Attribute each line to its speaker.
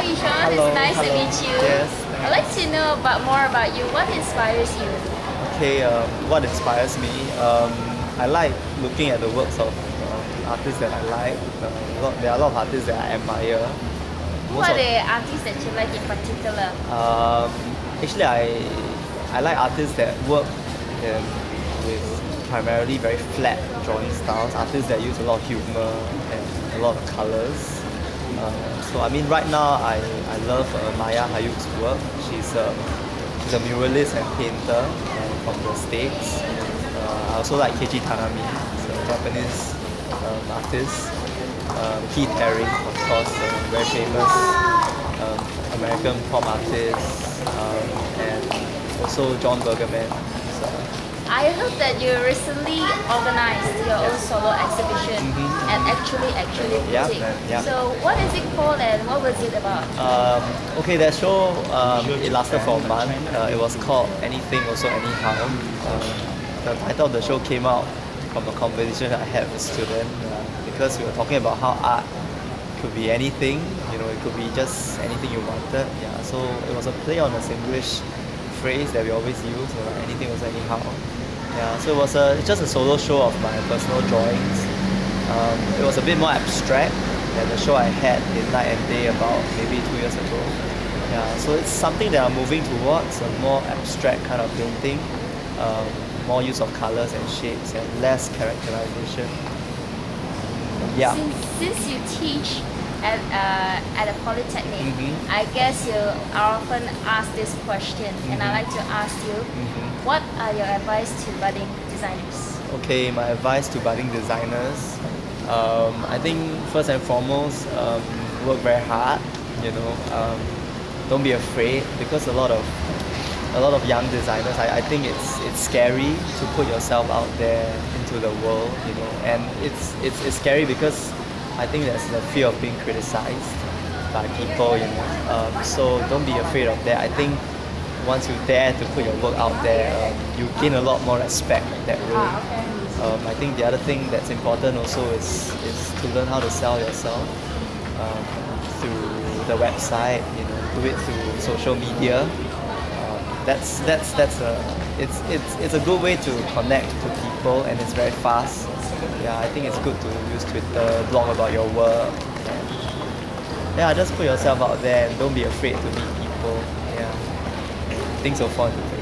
Speaker 1: Hi, Eeshaun.
Speaker 2: Hello,
Speaker 1: It's nice to meet you.
Speaker 2: Yes,
Speaker 1: I'd like to know about more about you. What inspires you?
Speaker 2: Okay, um, what inspires me? Um, I like looking at the works of uh, artists that I like. Uh, lot, there are a lot of artists that I admire.
Speaker 1: Who
Speaker 2: Most
Speaker 1: are
Speaker 2: of-
Speaker 1: the artists that you like in particular?
Speaker 2: Um, actually, I I like artists that work in, with primarily very flat drawing styles. Artists that use a lot of humor and a lot of colors. Uh, so I mean, right now I, I love uh, Maya Hayuk's work. She's a she's a muralist and painter uh, from the states. Uh, I also like Keiichi Tanaami, a Japanese um, artist. Um, Keith Haring, of course, a very famous um, American pop artist, um, and also Jon Burgerman. So,
Speaker 1: I heard that you recently organized your own solo exhibition
Speaker 2: Mhm.
Speaker 1: At Actually Actually
Speaker 2: Yeah, yeah.
Speaker 1: So what is it called and what was it about?
Speaker 2: Um, okay, that show um, it lasted for a month. Uh, it was called Anything Also Anyhow. Um, the title of the show came out from a conversation I had with a student uh, because we were talking about how art could be anything. You know, it could be just anything you wanted. Yeah, so it was a play on a Singlish phrase that we always use. You know, anything was anyhow. Yeah, so it was a it's just a solo show of my personal drawings. Um, it was a bit more abstract than the show I had in Night and Day about maybe two years ago. Yeah, so it's something that I'm moving towards a more abstract kind of painting, um, more use of colors and shapes and less characterization. Yeah.
Speaker 1: Since, since you teach at, uh, at a polytechnic,
Speaker 2: Mhm.
Speaker 1: I guess you are often asked this question, and
Speaker 2: Mhm.
Speaker 1: I'd like to ask you,
Speaker 2: Mhm.
Speaker 1: what are your advice to budding designers?
Speaker 2: Okay, my advice to budding designers. Um, I think first and foremost, um, work very hard. You know, um, don't be afraid because a lot of a lot of young designers, I, I think it's it's scary to put yourself out there into the world. You know, and it's it's, it's scary because I think there's the fear of being criticized by people. You know, um, so don't be afraid of that. I think once you dare to put your work out there, um, you gain a lot more respect that way. Um, I think the other thing that's important also is, is to learn how to sell yourself um, through the website, you know, do it through social media. That's that's that's a it's it's it's a good way to connect to people and it's very fast. Yeah, I think it's good to use Twitter, blog about your work. Yeah, just put yourself out there and don't be afraid to meet people. Yeah, things will fall into place.